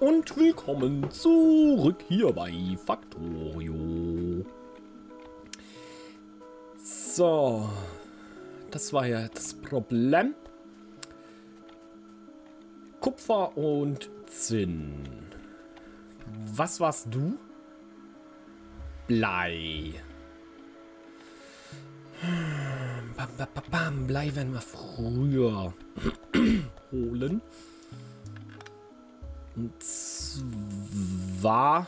und willkommen zurück hier bei Factorio. So, das war ja das Problem. Kupfer und Zinn. Was warst du? Blei. Bam, bam, bam. Blei werden wir früher holen. Und zwar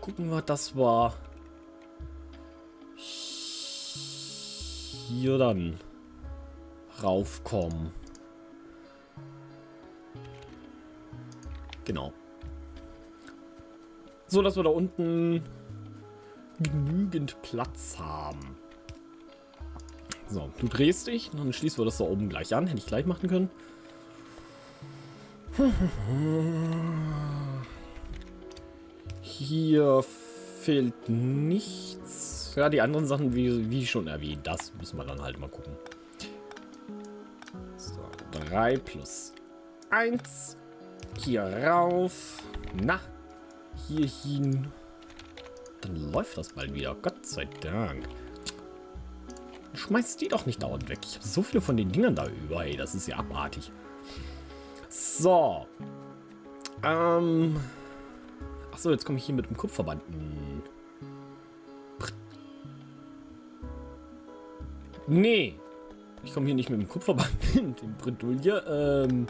gucken wir, dass wir hier dann raufkommen. Genau. So, dass wir da unten genügend Platz haben. So, du drehst dich, dann schließen wir das da oben gleich an. Hätte ich gleich machen können. Hier fehlt nichts. Ja, die anderen Sachen, wie, wie schon erwähnt, das müssen wir dann halt mal gucken. So, 3 plus 1. Hier rauf. Na, hier hin. Dann läuft das bald wieder. Gott sei Dank. Schmeißt die doch nicht dauernd weg. Ich habe so viele von den Dingern da über. Ey, das ist ja abartig. So. Ähm. Achso, jetzt komme ich hier mit dem Kupferband. Nee. Ich komme hier nicht mit dem Kupferband hin, dem Bredouille. Ähm.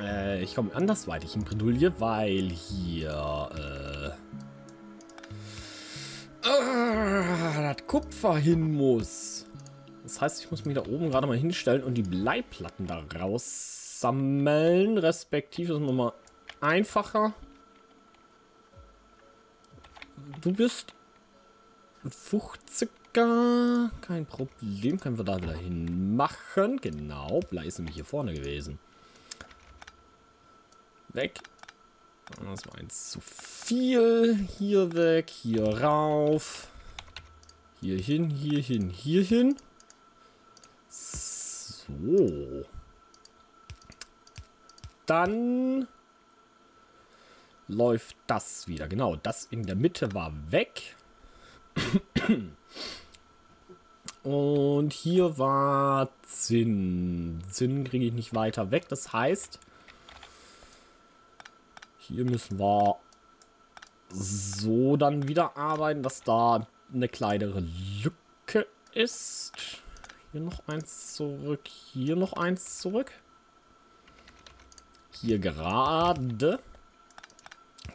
Äh, ich komme andersweitig in Bredouille, weil hier, äh. Ah, das Kupfer hin muss. Das heißt, ich muss mich da oben gerade mal hinstellen und die Bleiplatten da raussammeln. Respektive ist nochmal einfacher. Du bist 50er. Kein Problem. Können wir da wieder hinmachen. Genau. Blei ist nämlich hier vorne gewesen. Weg. Das war eins zu viel. Hier weg. Hier rauf. Hier hin, hier hin, hier hin. So. Dann läuft das wieder. Genau, das in der Mitte war weg. Und hier war Zinn. Zinn kriege ich nicht weiter weg. Das heißt, hier müssen wir so dann wieder arbeiten, dass da eine kleinere Lücke ist. Hier noch eins zurück. Hier noch eins zurück. Hier gerade.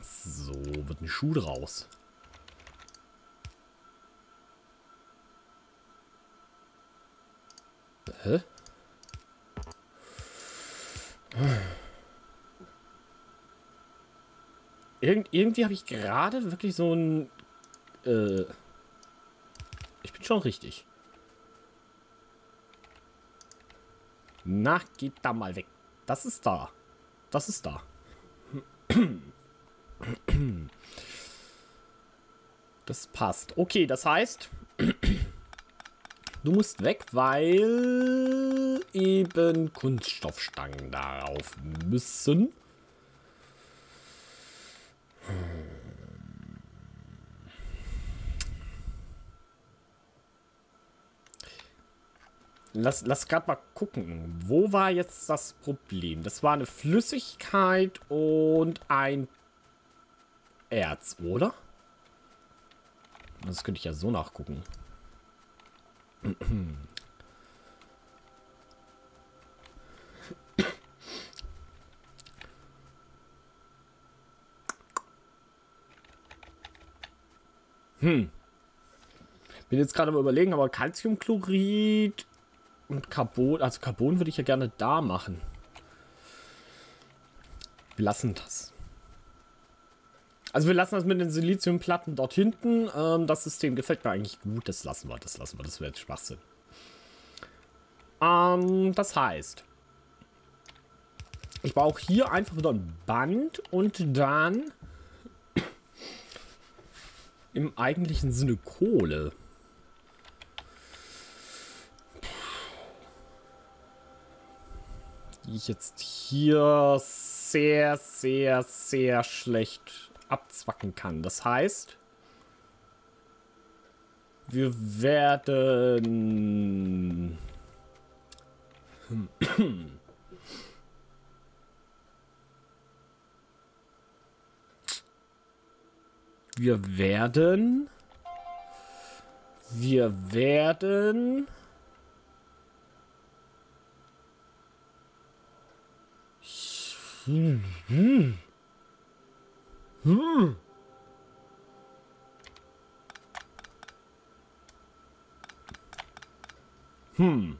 So, wird ein Schuh draus. Hä? Irgend, irgendwie habe ich gerade wirklich so ein... Äh, ich bin schon richtig. Na, geht da mal weg. Das ist da. Das ist da. Das passt. Okay, das heißt, du musst weg, weil eben Kunststoffstangen darauf müssen. Lass, lass gerade mal gucken. Wo war jetzt das Problem? Das war eine Flüssigkeit und ein Erz, oder? Das könnte ich ja so nachgucken. Hm. Bin jetzt gerade mal überlegen, aber Calciumchlorid und Carbon, also Carbon würde ich ja gerne da machen. Wir lassen das. Also wir lassen das mit den Siliziumplatten dort hinten. Ähm, das System gefällt mir eigentlich gut. Das lassen wir, das lassen wir. Das wäre jetzt Schwachsinn. Ähm, das heißt, ich brauche hier einfach wieder ein Band und dann im eigentlichen Sinne Kohle. Ich jetzt hier sehr, sehr, sehr schlecht abzwacken kann. Das heißt, wir werden... Wir werden... Wir werden... Hm, hm.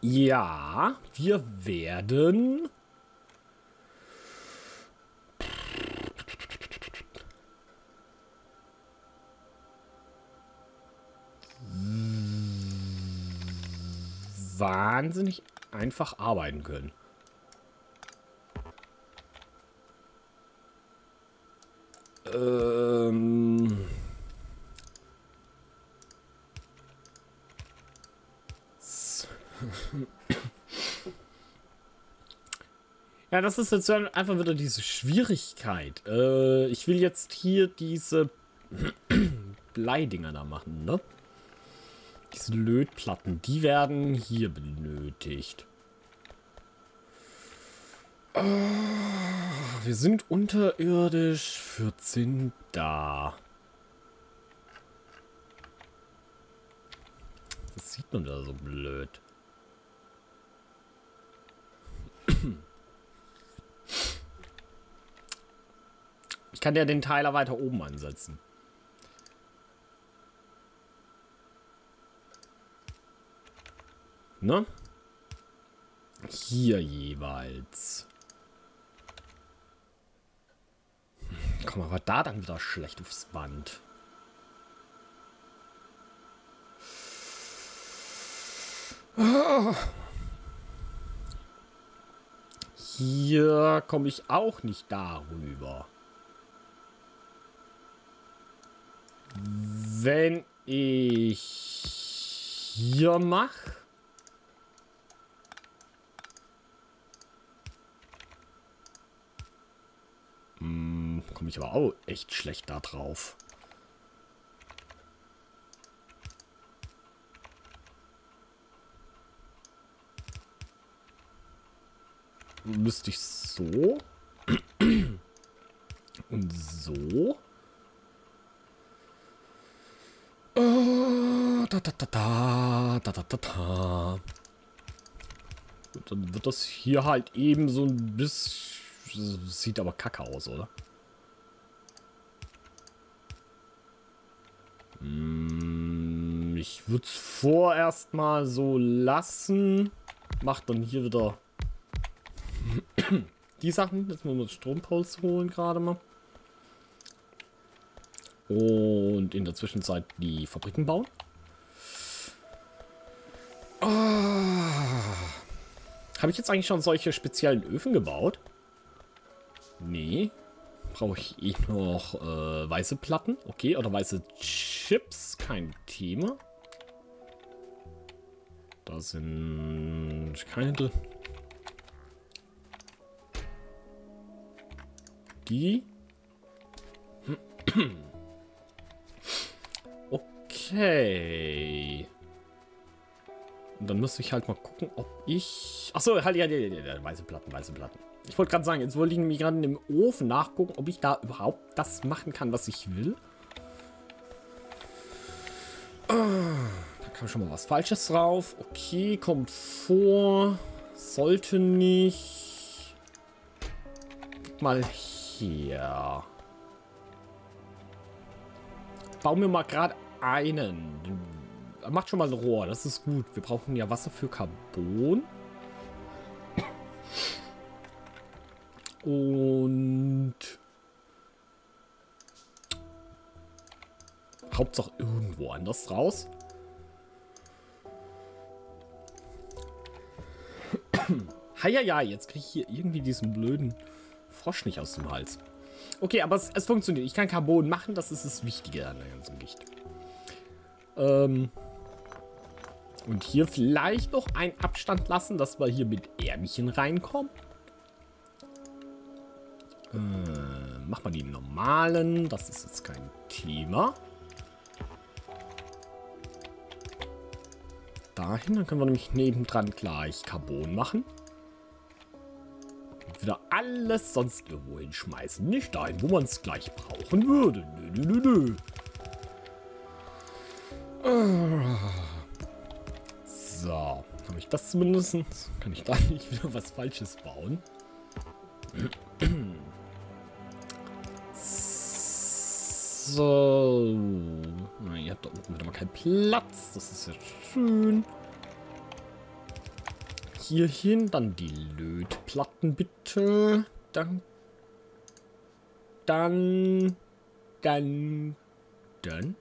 Ja, wir werden... wahnsinnig einfach arbeiten können. Ähm... Ja, das ist jetzt einfach wieder diese Schwierigkeit. Äh, ich will jetzt hier diese Bleidinger da machen, ne? Diese Lötplatten, die werden hier benötigt. Oh, wir sind unterirdisch. 14 da. Das sieht man da so blöd. Ich kann ja den Teiler weiter oben ansetzen. Ne? Hier jeweils. Komm, aber da dann wieder schlecht aufs Band. Hier komme ich auch nicht darüber. Wenn ich hier mache, komme ich aber auch echt schlecht da drauf. Müsste ich so. Und so. Da, da, da, da, da, da, da, da. dann wird das hier halt eben so ein bisschen Sieht aber kacke aus, oder? Ich würde es vorerst mal so lassen. Macht dann hier wieder die Sachen. Jetzt müssen wir Strompuls holen gerade mal. Und in der Zwischenzeit die Fabriken bauen. Oh. Habe ich jetzt eigentlich schon solche speziellen Öfen gebaut? Nee. Brauche ich noch äh, weiße Platten. Okay, oder weiße Chips. Kein Thema. Da sind keine drin. Die. Okay. Und dann müsste ich halt mal gucken, ob ich... Achso, halt, ja, ja, ja, ja, weiße Platten, weiße Platten. Ich wollte gerade sagen, jetzt wollte ich nämlich gerade im Ofen nachgucken, ob ich da überhaupt das machen kann, was ich will. Ah, da kam schon mal was Falsches drauf. Okay, kommt vor. Sollte nicht. Mal hier. Bauen wir mal gerade einen. Macht schon mal ein Rohr, das ist gut. Wir brauchen ja Wasser für Carbon. Und Hauptsache irgendwo anders raus. ja, jetzt kriege ich hier irgendwie diesen blöden Frosch nicht aus dem Hals. Okay, aber es, es, funktioniert. Ich kann Carbon machen, das ist das Wichtige an der ganzen Geschichte. Ähm, Und hier vielleicht noch einen Abstand lassen, dass wir hier mit Ärmchen reinkommen. Äh, mach mal die normalen. Das ist jetzt kein Thema. Dahin, dann können wir nämlich nebendran gleich Carbon machen. Und wieder alles sonst irgendwo hinschmeißen. Nicht dahin, wo man es gleich brauchen würde. Nö, nö, nö, nö. So, habe ich das zumindest? Kann ich da nicht wieder was Falsches bauen? So. Na, ihr habt da unten wieder mal keinen Platz. Das ist ja schön. Hier hin, dann die Lötplatten bitte. Dann. Dann. Dann. Dann.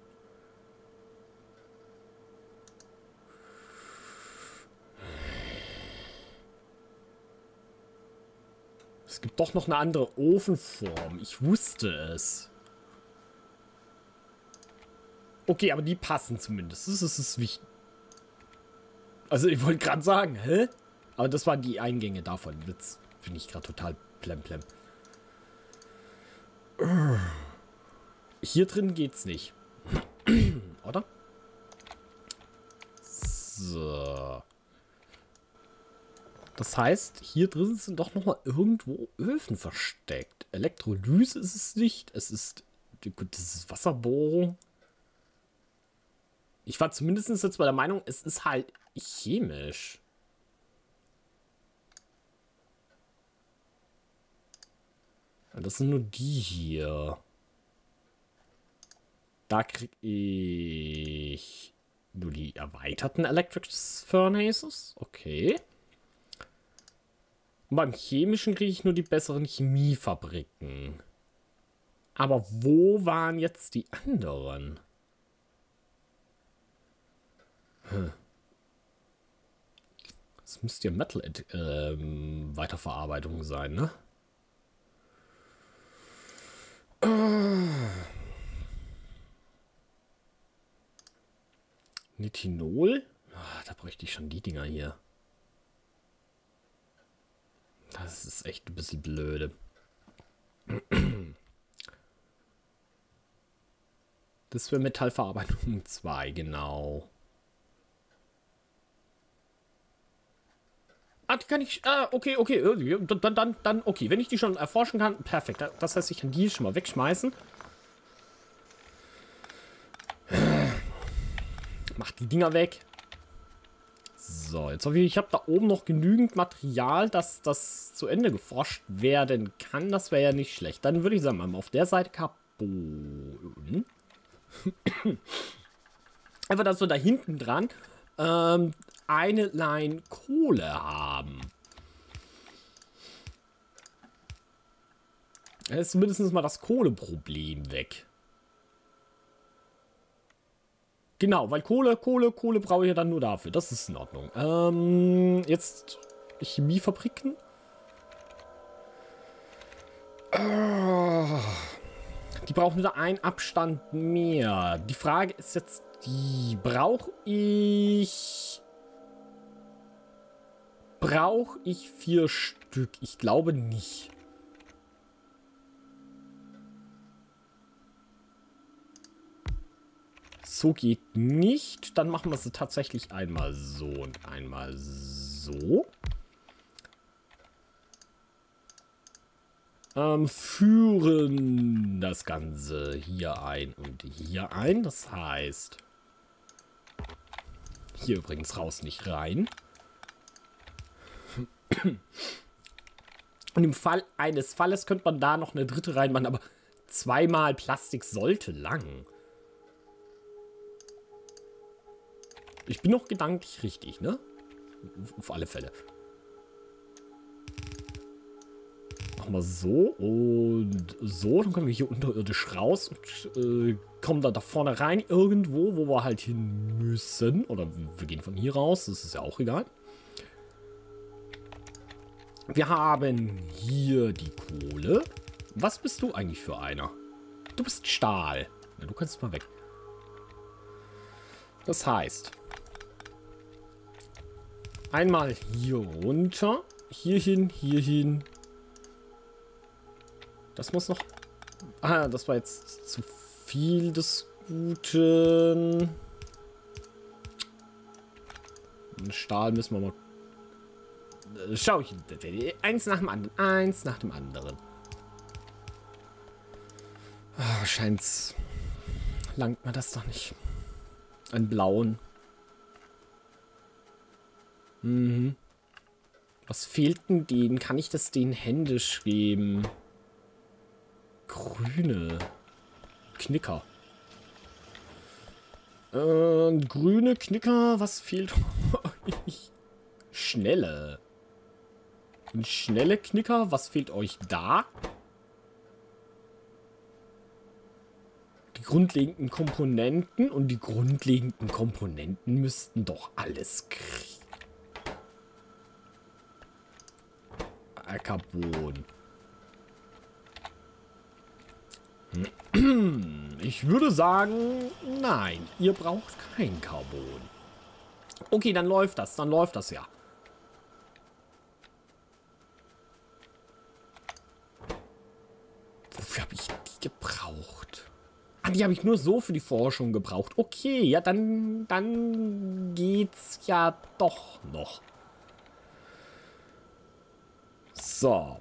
Es gibt doch noch eine andere Ofenform. Ich wusste es. Okay, aber die passen zumindest. Das ist, das wichtig. Also ich wollte gerade sagen, hä? Aber das waren die Eingänge davon. Jetzt finde ich gerade total plemplem. Hier drin geht's nicht. Oder? So. Das heißt, hier drin sind doch noch mal irgendwo Öfen versteckt. Elektrolyse ist es nicht. Es ist... Gut, das ist Wasserbohrung. Ich war zumindest jetzt bei der Meinung, es ist halt chemisch. Das sind nur die hier. Da krieg ich nur die erweiterten Electric Furnaces. Okay. Und beim chemischen kriege ich nur die besseren Chemiefabriken. Aber wo waren jetzt die anderen? Das müsste ja Metal ähm, Weiterverarbeitung sein, ne? Nitinol? Oh, da bräuchte ich schon die Dinger hier. Das ist echt ein bisschen blöde. Das wäre Metallverarbeitung 2, genau. Ah, die kann ich. Ah, okay, okay. Dann, dann, dann, okay. Wenn ich die schon erforschen kann, perfekt. Das heißt, ich kann die schon mal wegschmeißen. Mach die Dinger weg. So, jetzt hoffe ich, ich habe da oben noch genügend Material, dass das zu Ende geforscht werden kann. Das wäre ja nicht schlecht. Dann würde ich sagen, mal auf der Seite Carbon. Einfach, dass wir da hinten dran ähm, eine Line Kohle haben. Da ist zumindest mal das Kohleproblem weg. Genau, weil Kohle, Kohle, Kohle brauche ich ja dann nur dafür. Das ist in Ordnung. Ähm, jetzt Chemiefabriken. Die brauchen wieder einen Abstand mehr. Die Frage ist jetzt die, brauche ich Brauche ich vier Stück? Ich glaube nicht. So geht nicht. Dann machen wir es tatsächlich einmal so und einmal so. Ähm, führen das Ganze hier ein und hier ein. Das heißt, hier übrigens raus, nicht rein. Und im Fall eines Falles könnte man da noch eine dritte reinmachen, aber zweimal Plastik sollte lang. Ich bin noch gedanklich richtig, ne? Auf alle Fälle. Machen wir so und so. Dann können wir hier unterirdisch raus und äh, kommen da, da vorne rein irgendwo, wo wir halt hin müssen. Oder wir gehen von hier raus, das ist ja auch egal. Wir haben hier die Kohle. Was bist du eigentlich für einer? Du bist Stahl. Ja, du kannst mal weg. Das heißt, Einmal hier runter. Hier hin, hier hin. Das muss noch... Ah, das war jetzt zu viel des Guten. Stahl müssen wir mal... Äh, schau ich. Eins nach dem anderen. Eins nach dem anderen. Oh, scheint's. Langt mir das doch nicht. Einen blauen. Mhm. Was fehlt denn denen? Kann ich das denen händisch geben? Grüne. Knicker. Äh, grüne Knicker. Was fehlt euch? Schnelle. Schnelle Knicker. Was fehlt euch da? Die grundlegenden Komponenten. Und die grundlegenden Komponenten müssten doch alles kriegen. Carbon. Ich würde sagen, nein, ihr braucht kein Carbon. Okay, dann läuft das, dann läuft das ja. Wofür habe ich die gebraucht? Ah, die habe ich nur so für die Forschung gebraucht. Okay, ja, dann, dann geht's ja doch noch. So.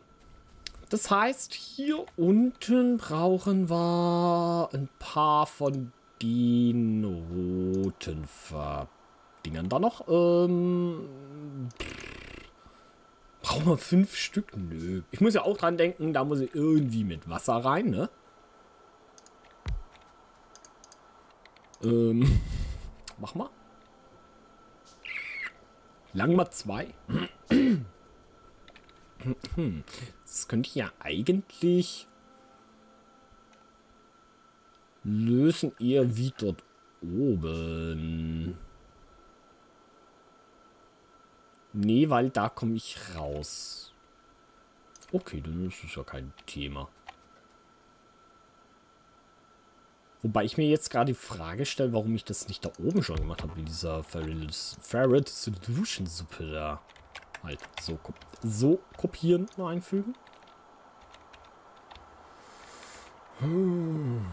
Das heißt, hier unten brauchen wir ein paar von den roten Farbdingern da noch. Ähm, brauchen wir fünf Stück? Nö. Ich muss ja auch dran denken, da muss ich irgendwie mit Wasser rein, ne? Ähm, mach mal. Lang mal zwei. Das könnte ich ja eigentlich lösen eher wie dort oben. Nee, weil da komme ich raus. Okay, dann ist es ja kein Thema. Wobei ich mir jetzt gerade die Frage stelle, warum ich das nicht da oben schon gemacht habe, wie dieser Ferret Solution Suppe da. Halt so, so kopieren und einfügen. Hm.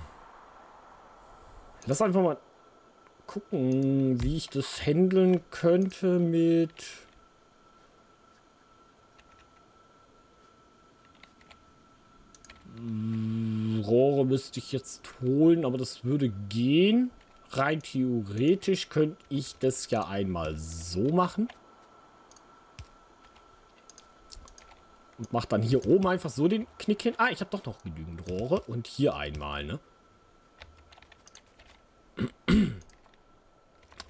Lass einfach mal gucken, wie ich das handeln könnte mit... Rohre müsste ich jetzt holen, aber das würde gehen. Rein theoretisch könnte ich das ja einmal so machen. Und mache dann hier oben einfach so den Knick hin. Ah, ich habe doch noch genügend Rohre. Und hier einmal, ne?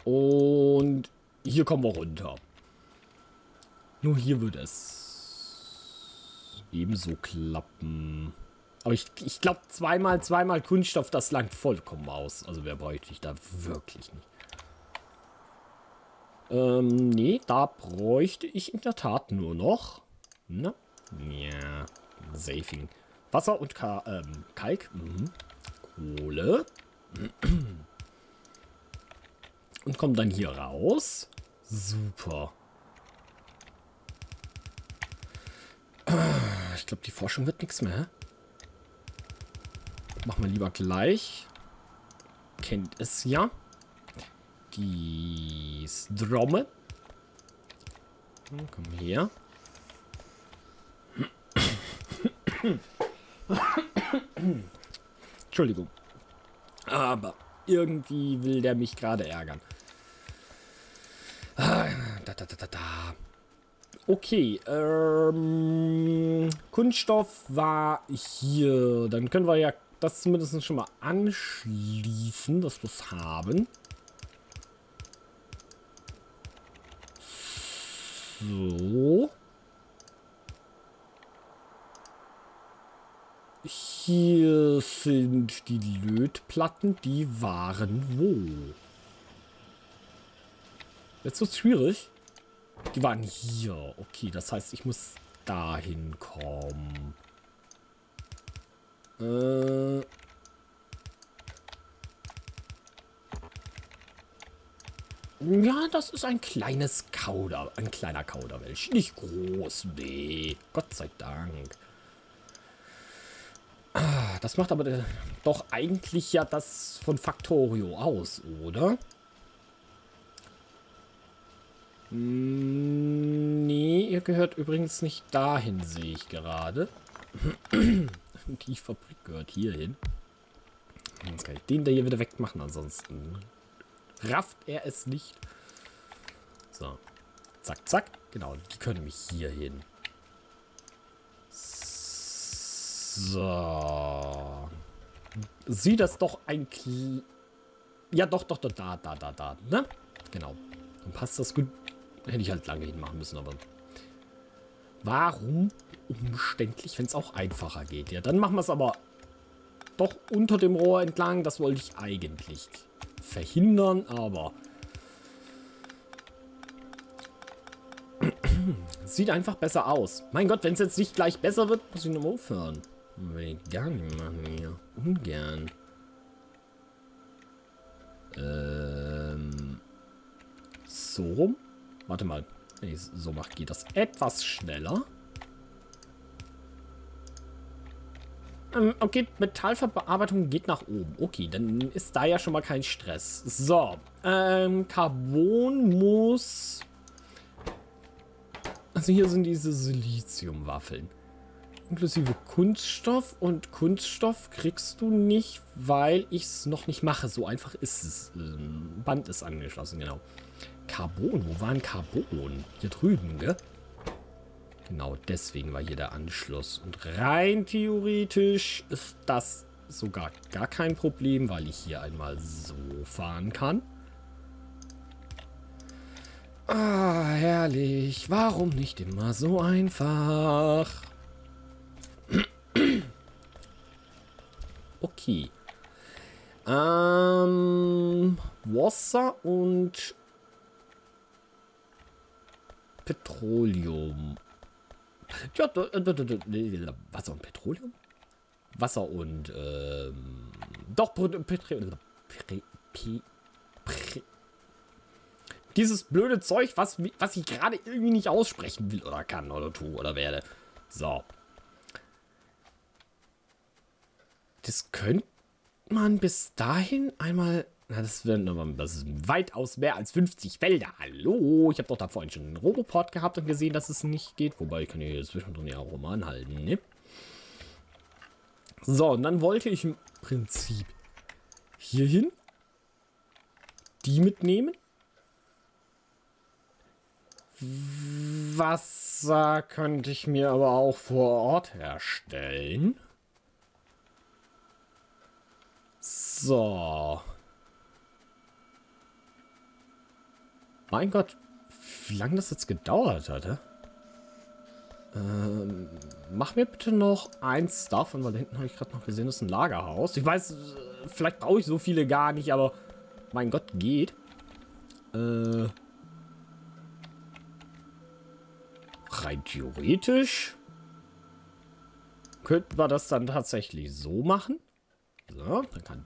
Und hier kommen wir runter. Nur hier wird es ebenso klappen. Aber ich, ich glaube, zweimal, zweimal Kunststoff, das langt vollkommen aus. Also wer bräuchte ich da wirklich nicht. Ähm, nee, da bräuchte ich in der Tat nur noch... Ne? Ja, Safing. Wasser und Ka ähm, Kalk. Mhm. Kohle. Und kommt dann hier raus. Super. Ich glaube, die Forschung wird nichts mehr. Machen wir lieber gleich. Kennt es ja. Die Stromme. Komm her. Entschuldigung. Aber irgendwie will der mich gerade ärgern. Ah, da, da, da, da. Okay, ähm, Kunststoff war hier. Dann können wir ja das zumindest schon mal anschließen, dass wir es haben. So. Hier sind die Lötplatten, die waren wo? Jetzt wird schwierig. Die waren hier. Okay, das heißt, ich muss dahin kommen. Äh... Ja, das ist ein kleines Kauder. Ein kleiner Kauderwelsch. Nicht groß, nee. Gott sei Dank. Ah, das macht aber äh, doch eigentlich ja das von Factorio aus, oder? Hm, nee, ihr gehört übrigens nicht dahin, sehe ich gerade. Die Fabrik gehört hier hin. Jetzt kann ich den da hier wieder wegmachen, ansonsten rafft er es nicht. So. Zack, zack. Genau, die können mich hier hin. So. Sieht das doch ein... Kl ja, doch, doch, doch, da, da, da, da, ne? Genau. Dann passt das gut. Hätte ich halt lange hinmachen müssen, aber... Warum umständlich, wenn es auch einfacher geht? Ja, dann machen wir es aber doch unter dem Rohr entlang. Das wollte ich eigentlich verhindern, aber... Sieht einfach besser aus. Mein Gott, wenn es jetzt nicht gleich besser wird, muss ich nochmal aufhören. Will ich gar nicht machen hier. Ungern. Ähm... So rum? Warte mal. Wenn ich so mache, geht das etwas schneller. Okay, Metallverarbeitung geht nach oben. Okay, dann ist da ja schon mal kein Stress. So, ähm, Carbon muss... Also hier sind diese Siliziumwaffeln. Inklusive Kunststoff. Und Kunststoff kriegst du nicht, weil ich es noch nicht mache. So einfach ist es. Ähm, Band ist angeschlossen, genau. Carbon, wo war ein Carbon? Hier drüben, gell? Genau deswegen war hier der Anschluss. Und rein theoretisch ist das sogar gar kein Problem, weil ich hier einmal so fahren kann. Ah, herrlich. Warum nicht immer so einfach? Okay. Ähm, Wasser und Petroleum. Wasser und Petroleum? Wasser und, ähm, doch, Petroleum. Dieses blöde Zeug, was, was ich gerade irgendwie nicht aussprechen will oder kann oder tue oder werde. So. Das könnte man bis dahin einmal das, werden aber, das ist weitaus mehr als 50 Felder. Hallo, ich habe doch da vorhin schon einen Roboport gehabt und gesehen, dass es nicht geht. Wobei, ich kann hier zwischendrin ja auch mal anhalten, ne? So, und dann wollte ich im Prinzip hierhin die mitnehmen. Wasser könnte ich mir aber auch vor Ort herstellen. So. Mein Gott, wie lange das jetzt gedauert hat, ähm, mach mir bitte noch eins davon, weil da hinten habe ich gerade noch gesehen, das ist ein Lagerhaus. Ich weiß, vielleicht brauche ich so viele gar nicht, aber mein Gott, geht. Äh, rein theoretisch könnten wir das dann tatsächlich so machen. So, dann kann...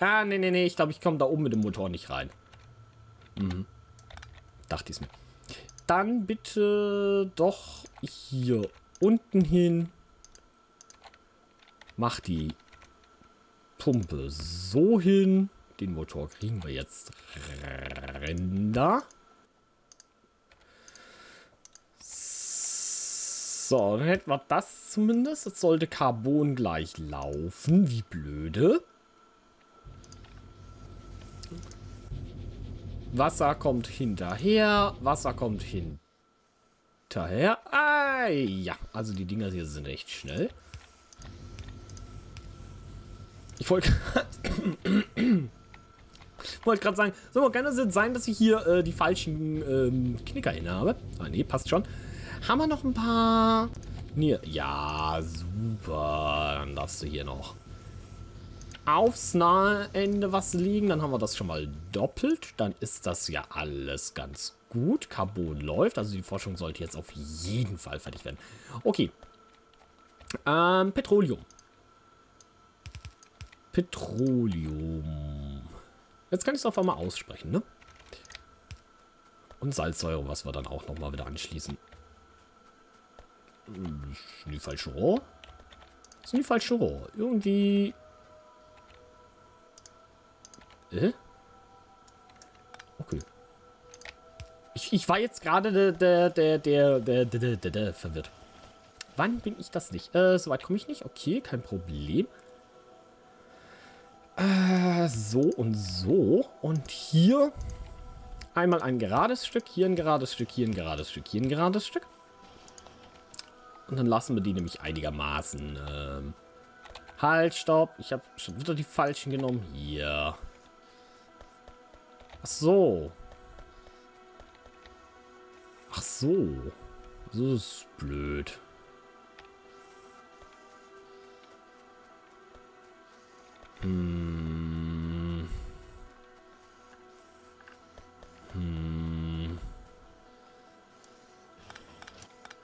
Ah, nee, nee, nee, ich glaube, ich komme da oben mit dem Motor nicht rein. Mhm. Dachte ich mir. Dann bitte doch hier unten hin. Mach die Pumpe so hin. Den Motor kriegen wir jetzt Ränder. So, dann hätten wir das zumindest. Jetzt sollte Carbon gleich laufen. Wie blöde. Wasser kommt hinterher. Wasser kommt hinterher. Ah, ja. Also die Dinger hier sind echt schnell. Ich wollte wollte gerade sagen, so kann es jetzt sein, dass ich hier äh, die falschen ähm, Knicker habe. Ah, nee, passt schon. Haben wir noch ein paar... Ja, super. Dann darfst du hier noch aufs nahe Ende was liegen. Dann haben wir das schon mal doppelt. Dann ist das ja alles ganz gut. Carbon läuft. Also die Forschung sollte jetzt auf jeden Fall fertig werden. Okay. Ähm, Petroleum. Petroleum. Jetzt kann ich es auf einmal aussprechen, ne? Und Salzsäure, was wir dann auch nochmal wieder anschließen. Hm, die falsche Rohr? Das sind die falsche Rohr. Irgendwie... Äh? Okay. Ich, ich war jetzt gerade der, der, der, der, der, der, der, verwirrt. Wann bin ich das nicht? Äh, so weit komme ich nicht. Okay, kein Problem. Äh, so und so. Und hier einmal ein gerades Stück, hier ein gerades Stück, hier ein gerades Stück, hier ein gerades Stück. Und dann lassen wir die nämlich einigermaßen. Ähm, halt, stopp. Ich habe schon wieder die falschen genommen. Hier. Yeah. Ach so. Ach so. Das ist blöd. Hm. Hm.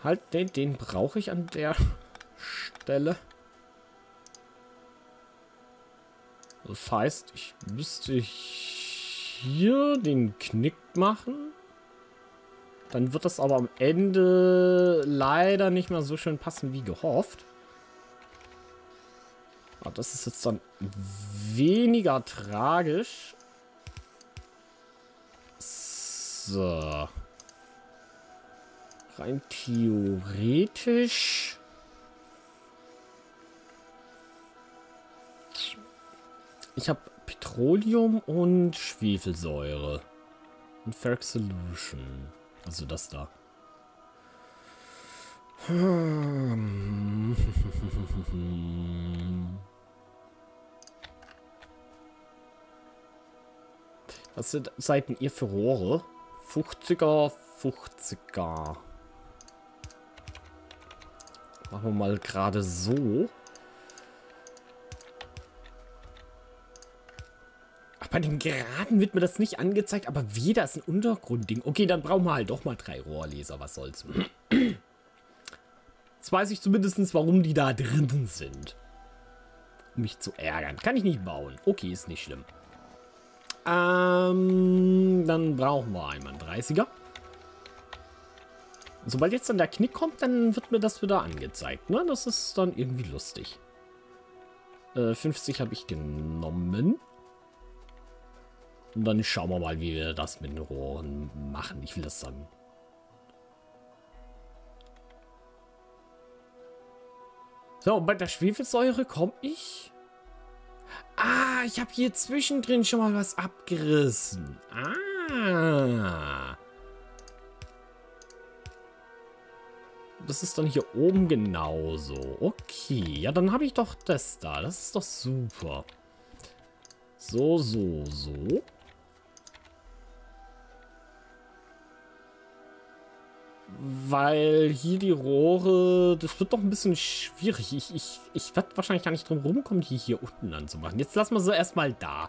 Halt, den, den brauche ich an der Stelle. Das heißt, ich müsste hier den Knick machen. Dann wird das aber am Ende leider nicht mehr so schön passen wie gehofft. Aber das ist jetzt dann weniger tragisch. So. Rein theoretisch. Ich habe Petroleum und Schwefelsäure. Und Ferric Solution. Also das da. Was sind Seiten ihr für Rohre? 50er, 50er. Machen wir mal gerade so. Bei den Geraden wird mir das nicht angezeigt, aber weder ist ein Untergrundding. Okay, dann brauchen wir halt doch mal drei Rohrleser, was soll's. Jetzt weiß ich zumindest, warum die da drin sind. Um mich zu ärgern. Kann ich nicht bauen. Okay, ist nicht schlimm. Ähm, dann brauchen wir einmal einen 30er. Sobald jetzt dann der Knick kommt, dann wird mir das wieder angezeigt. Ne? Das ist dann irgendwie lustig. Äh, 50 habe ich genommen. Und dann schauen wir mal, wie wir das mit den Rohren machen. Ich will das dann... So, und bei der Schwefelsäure komme ich... Ah, ich habe hier zwischendrin schon mal was abgerissen. Ah. Das ist dann hier oben genauso. Okay, ja, dann habe ich doch das da. Das ist doch super. So, so, so. Weil hier die Rohre, das wird doch ein bisschen schwierig. Ich, ich, ich werde wahrscheinlich gar nicht drum rumkommen, die hier unten anzumachen. Jetzt lassen wir sie erstmal da.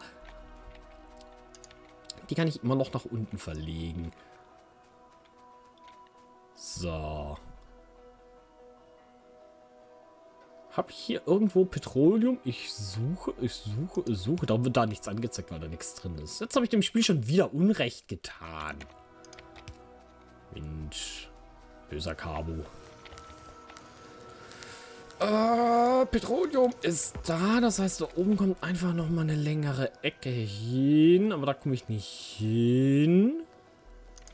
Die kann ich immer noch nach unten verlegen. So. Habe ich hier irgendwo Petroleum? Ich suche, ich suche, ich suche. Da wird da nichts angezeigt, weil da nichts drin ist. Jetzt habe ich dem Spiel schon wieder Unrecht getan. Mensch. Böser Cabo. Äh, Petroleum ist da. Das heißt, da oben kommt einfach noch mal eine längere Ecke hin. Aber da komme ich nicht hin.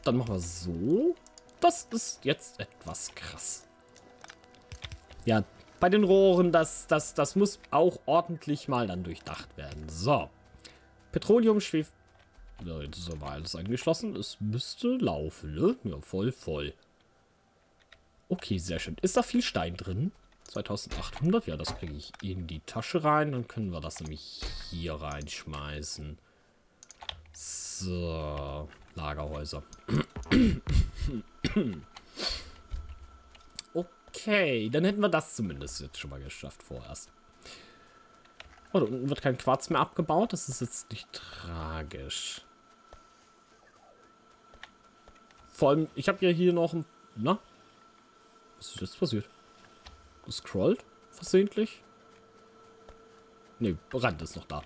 Dann machen wir so. Das ist jetzt etwas krass. Ja, bei den Rohren, das, das, das muss auch ordentlich mal dann durchdacht werden. So. Petroleum, Schwefel. Ja, jetzt ist aber alles angeschlossen. Es müsste laufen, ne? Ja, voll, voll. Okay, sehr schön. Ist da viel Stein drin? 2800? Ja, das kriege ich in die Tasche rein. Dann können wir das nämlich hier reinschmeißen. So, Lagerhäuser. okay, dann hätten wir das zumindest jetzt schon mal geschafft vorerst. Oh, da unten wird kein Quarz mehr abgebaut. Das ist jetzt nicht tragisch. Vor allem, ich habe ja hier noch ein... Na? Was ist jetzt passiert? Gescrollt? Versehentlich? Ne, Brand ist noch da.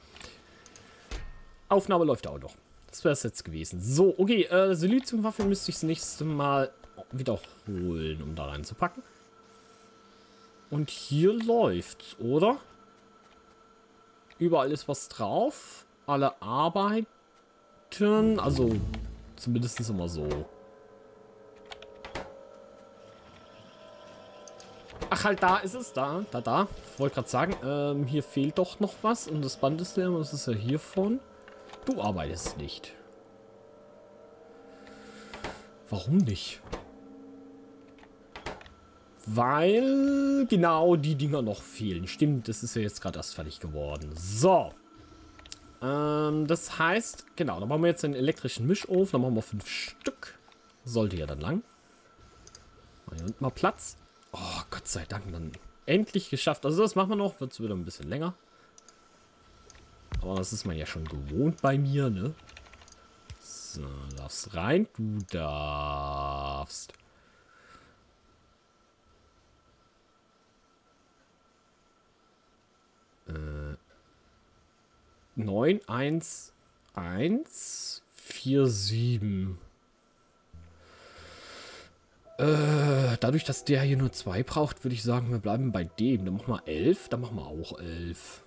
Aufnahme läuft auch noch. Das wäre es jetzt gewesen. So, okay, äh, Siliziumwaffe müsste ich das nächste Mal wiederholen, um da reinzupacken. Und hier läuft's, oder? Überall ist was drauf. Alle arbeiten. Also, zumindest immer so. Ach, halt, da ist es. Da, da, da. Ich wollte gerade sagen, ähm, hier fehlt doch noch was. Und das Band ist leer. Was ist ja hiervon? Du arbeitest nicht. Warum nicht? Weil genau die Dinger noch fehlen. Stimmt, das ist ja jetzt gerade erst fertig geworden. So. Ähm, das heißt, genau, dann machen wir jetzt einen elektrischen Mischofen. Dann machen wir fünf Stück. Sollte ja dann lang. Hier unten mal Platz. Oh, Gott sei Dank, dann endlich geschafft. Also das machen wir noch. Wird es wieder ein bisschen länger. Aber das ist man ja schon gewohnt bei mir, ne? So, darfst rein. Du darfst. 9, 1, 1, 4, 7. Äh, dadurch, dass der hier nur 2 braucht, würde ich sagen, wir bleiben bei dem. Dann machen wir 11, dann machen wir auch 11.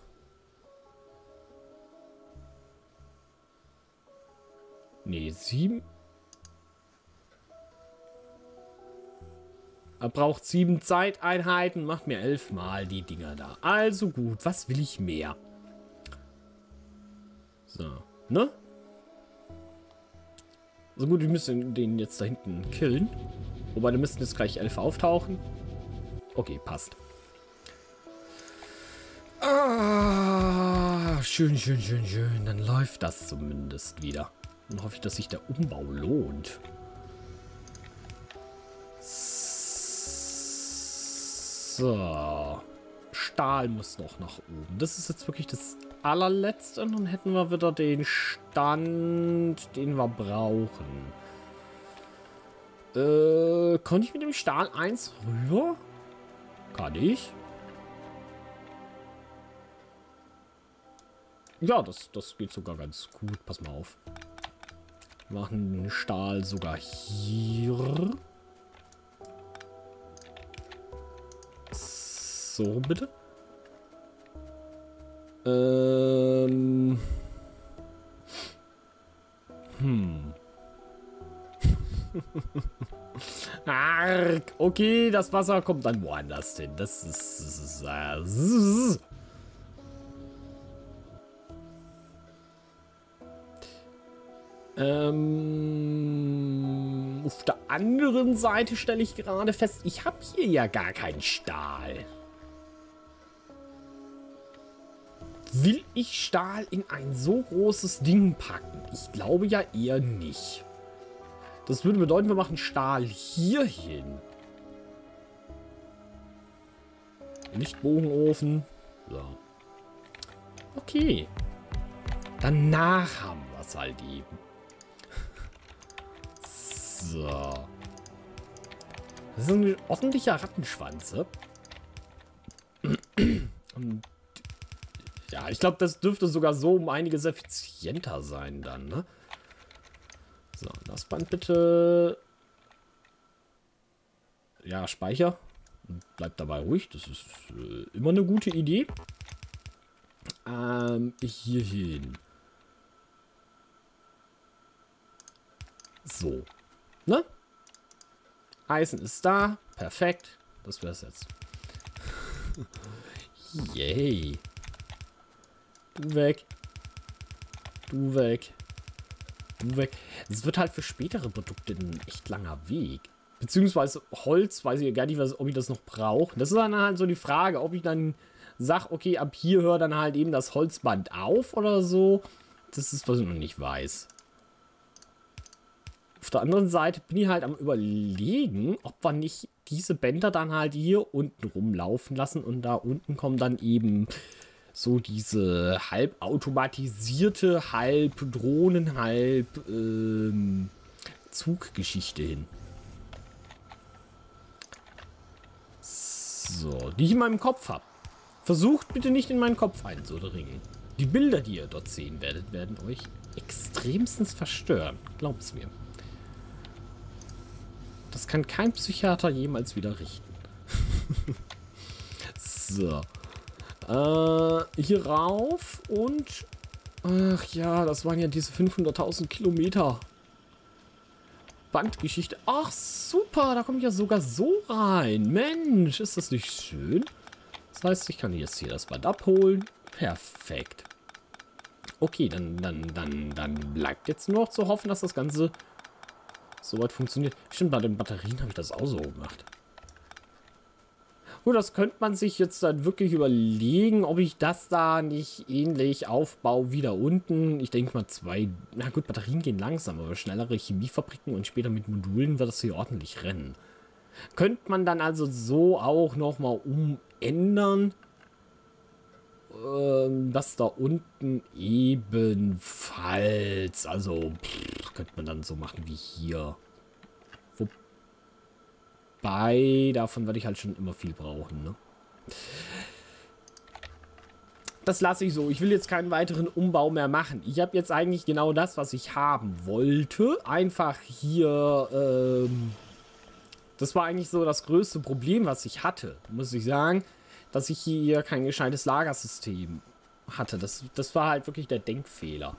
Ne, 7. Er braucht sieben Zeiteinheiten, macht mir elfmal die Dinger da. Also gut, was will ich mehr? So, ne? So gut, wir müssen den jetzt da hinten killen. Wobei, da müssten jetzt gleich elf auftauchen. Okay, passt. Ah, schön, schön, schön, schön. Dann läuft das zumindest wieder. Dann hoffe ich, dass sich der Umbau lohnt. So. Stahl muss noch nach oben. Das ist jetzt wirklich das allerletzte. Und dann hätten wir wieder den Stand, den wir brauchen. Äh, konnte ich mit dem Stahl 1 rüber? Kann ich? Ja, das, das geht sogar ganz gut. Pass mal auf. Wir machen den Stahl sogar hier. So, bitte. Ähm. Hm. Arg. Okay, das Wasser kommt dann woanders hin. Das ist... Das ist äh, ähm, auf der anderen Seite stelle ich gerade fest, ich habe hier ja gar keinen Stahl. Will ich Stahl in ein so großes Ding packen? Ich glaube ja eher nicht. Das würde bedeuten, wir machen Stahl hier hin. Nicht. So. Okay. Danach haben wir es halt eben. so. Das ist ein ordentlicher Rattenschwanz. Und ja, ich glaube, das dürfte sogar so um einiges effizienter sein dann, ne? So, das Band bitte. Ja, Speicher. Bleibt dabei ruhig. Das ist äh, immer eine gute Idee. Ähm, hier hin. So. Ne? Eisen ist da. Perfekt. Das wäre es jetzt. Yay. Du weg. Du weg. Du weg. Es wird halt für spätere Produkte ein echt langer Weg. Beziehungsweise Holz, weiß ich gar nicht, was, ob ich das noch brauche. Das ist dann halt so die Frage, ob ich dann sage, okay, ab hier hört dann halt eben das Holzband auf oder so. Das ist, was ich noch nicht weiß. Auf der anderen Seite bin ich halt am überlegen, ob wir nicht diese Bänder dann halt hier unten rumlaufen lassen und da unten kommen dann eben so diese halb automatisierte, halb Drohnen, halb ähm, Zuggeschichte hin. So, die ich in meinem Kopf habe. Versucht bitte nicht in meinen Kopf einzudringen. Die Bilder, die ihr dort sehen werdet, werden euch extremstens verstören. Glaubt's mir. Das kann kein Psychiater jemals wieder richten. so. Äh, hier rauf und... Ach ja, das waren ja diese 500.000 Kilometer. Bandgeschichte. Ach, super, da komme ich ja sogar so rein. Mensch, ist das nicht schön? Das heißt, ich kann jetzt hier das Band abholen. Perfekt. Okay, dann, dann, dann, dann bleibt jetzt nur noch zu hoffen, dass das Ganze soweit funktioniert. Stimmt, bei den Batterien habe ich das auch so gemacht. Gut, das könnte man sich jetzt dann wirklich überlegen, ob ich das da nicht ähnlich aufbaue wie da unten. Ich denke mal zwei, na gut, Batterien gehen langsam, aber schnellere Chemiefabriken und später mit Modulen wird das hier ordentlich rennen. Könnte man dann also so auch nochmal umändern, ähm, das da unten ebenfalls, also pff, könnte man dann so machen wie hier. Wobei, davon werde ich halt schon immer viel brauchen, ne? Das lasse ich so. Ich will jetzt keinen weiteren Umbau mehr machen. Ich habe jetzt eigentlich genau das, was ich haben wollte. Einfach hier, ähm, das war eigentlich so das größte Problem, was ich hatte, muss ich sagen, dass ich hier kein gescheites Lagersystem hatte. Das, das war halt wirklich der Denkfehler.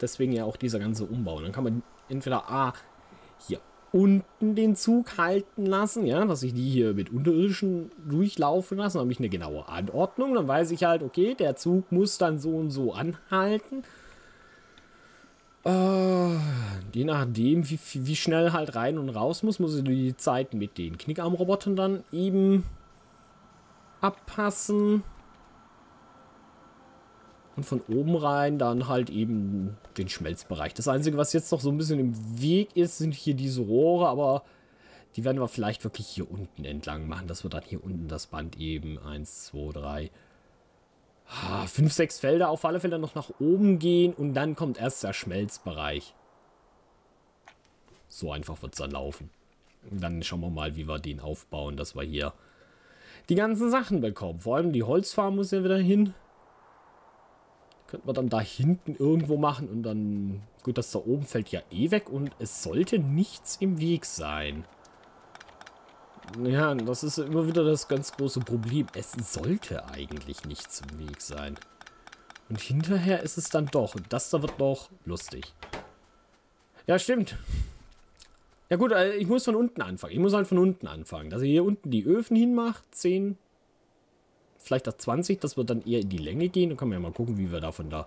Deswegen ja auch dieser ganze Umbau. dann kann man entweder A, hier unten den Zug halten lassen, ja, dass ich die hier mit unterirdischen durchlaufen lasse, dann habe ich eine genaue Anordnung, dann weiß ich halt, okay, der Zug muss dann so und so anhalten. Äh, je nachdem, wie, wie schnell halt rein und raus muss, muss ich die Zeit mit den Knickarmrobotern dann eben abpassen. Und von oben rein dann halt eben den Schmelzbereich. Das Einzige, was jetzt noch so ein bisschen im Weg ist, sind hier diese Rohre, aber die werden wir vielleicht wirklich hier unten entlang machen, dass wir dann hier unten das Band eben 1, 2, 3, 5, 6 Felder auf alle Fälle noch nach oben gehen und dann kommt erst der Schmelzbereich. So einfach wird es dann laufen. Und dann schauen wir mal, wie wir den aufbauen, dass wir hier die ganzen Sachen bekommen. Vor allem die Holzfarm muss ja wieder hin. Könnten wir dann da hinten irgendwo machen und dann... Gut, das da oben fällt ja eh weg und es sollte nichts im Weg sein. Ja, das ist immer wieder das ganz große Problem. Es sollte eigentlich nichts im Weg sein. Und hinterher ist es dann doch. Und das da wird noch lustig. Ja, stimmt. Ja gut, äh, ich muss von unten anfangen. Ich muss halt von unten anfangen. Dass ich hier unten die Öfen hinmache. 10, vielleicht auch 20, das wird dann eher in die Länge gehen. Dann können wir ja mal gucken, wie wir da von der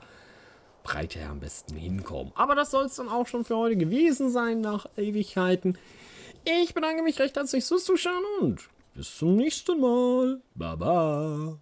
Breite her am besten hinkommen. Aber das soll es dann auch schon für heute gewesen sein, nach Ewigkeiten. Ich bedanke mich recht herzlich fürs Zuschauen und bis zum nächsten Mal. Baba.